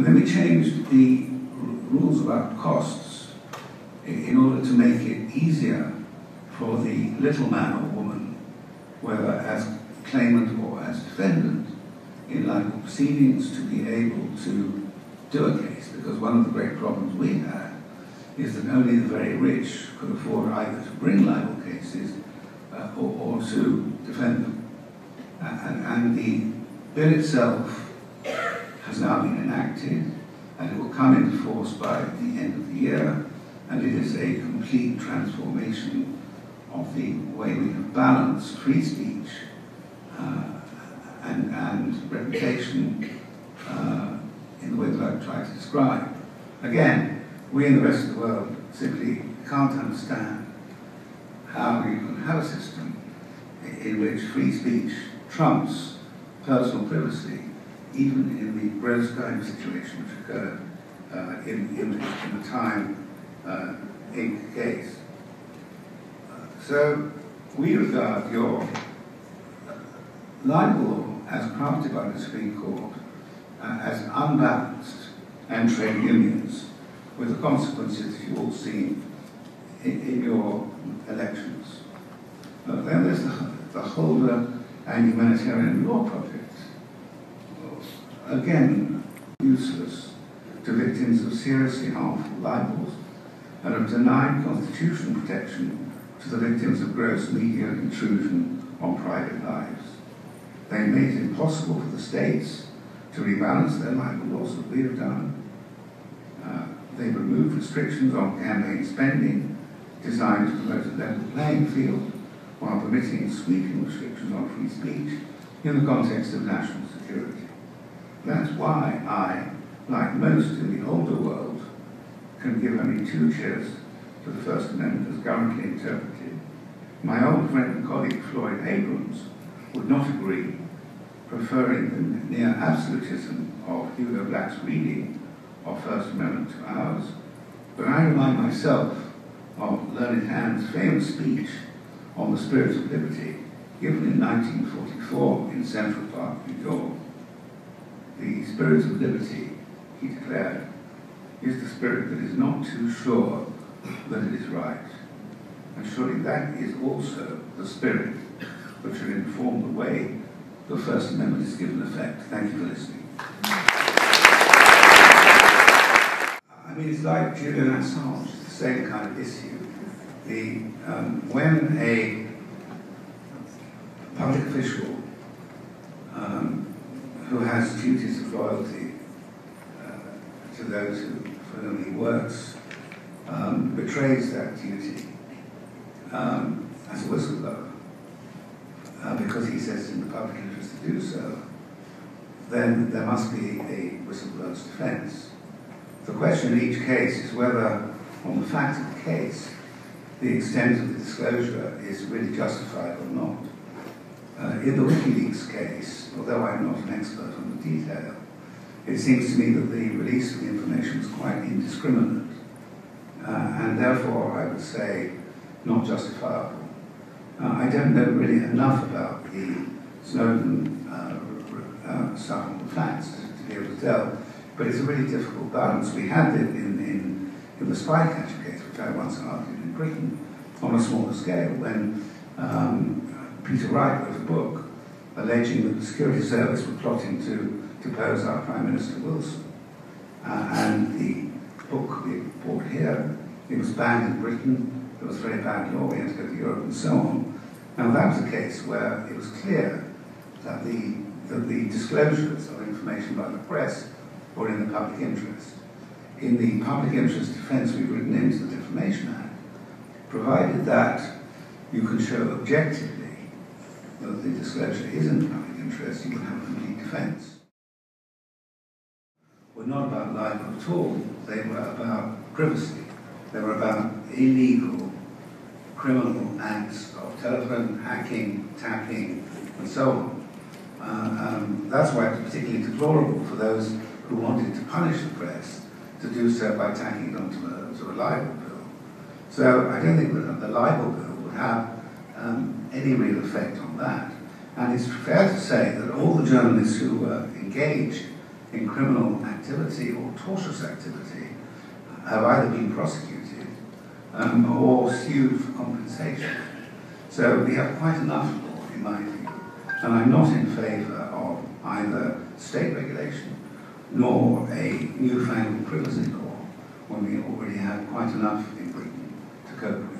And then we changed the rules about costs in order to make it easier for the little man or woman, whether as claimant or as defendant, in libel proceedings to be able to do a case. Because one of the great problems we had is that only the very rich could afford either to bring libel cases uh, or, or, to defend them. And, and the bill itself has now been enacted and it will come into force by the end of the year and it is a complete transformation of the way we have balanced free speech uh, and, and reputation uh, in the way that I've tried to describe. Again, we in the rest of the world simply can't understand how you can have a system in which free speech trumps personal privacy, even in the of situation which occurred uh, in, in, in, the Time uh, Inc. case. So we regard your libel law as crafted by the Supreme Court uh, as unbalanced and trade unions with the consequences you've all seen in, in your elections. Uh, then there's the, the Holder and Humanitarian Law Project. Again, useless to victims of seriously harmful libels and have denied constitutional protection to the victims of gross media intrusion on private lives. They made it impossible for the states to rebalance their libel laws that we have done. Uh, they removed restrictions on campaign spending designed to promote a level playing field while permitting sweeping restrictions on free speech in the context of national security. That's why I, like most in the older world, can give only two cheers to the First Amendment as currently interpreted. My old friend and colleague Floyd Abrams would not agree, preferring the near absolutism of Hugo Black's reading of First Amendment to ours. But I remind myself of Learned Hand's famous speech on the spirit of liberty given in 1944 in Central Park, New York. Spirit of liberty, he declared, is the spirit that is not too sure that it is right. And surely that is also the spirit which should inform the way the First Amendment is given effect. Thank you for listening. I mean, it's like Julian Assange, the same kind of issue. The, um, when a public official um, who has duties loyalty uh, to those who, for whom he works um, betrays that duty um, as a whistleblower uh, because he says in the public interest to do so, then there must be a whistleblower's defense. The question in each case is whether, on the facts of the case, the extent of the disclosure is really justified or not. Uh, in the WikiLeaks case, although I'm not an expert on the detail, it seems to me that the release of the information was quite indiscriminate uh, and therefore I would say not justifiable. Uh, I don't know really enough about the Snowden uh, uh, facts to, be able to tell, but it's a really difficult balance. We had it in, in, in the Spycatcher case, which I once argued in Britain, on a smaller scale, when um, Peter Wright wrote a book alleging that the Security Service were plotting to depose our Prime Minister Wilson. Uh, and the book we bought here, it was banned in Britain, there was very bad law, we had to go to Europe and so on. Now that was a case where it was clear that the, that the disclosures of information by the press were in the public interest. In the public interest defense we've written into the Defamation Act, provided that you can show objectively that the disclosure is in the public interest, you can have a complete defense. Were not about libel at all, they were about privacy. They were about illegal criminal acts of telephone hacking, tapping, and so on. Uh, um, that's why it's particularly deplorable for those who wanted to punish the press to do so by tacking it onto a, to a libel bill. So I don't think that the libel bill would have um, any real effect on that. And it's fair to say that all the journalists who were engaged in criminal activity or tortious activity have either been prosecuted um, or sued for compensation. So we have quite enough law, in my view, and I'm not in favour of either state regulation nor a newfangled privacy law when we already have quite enough in Britain to cope with.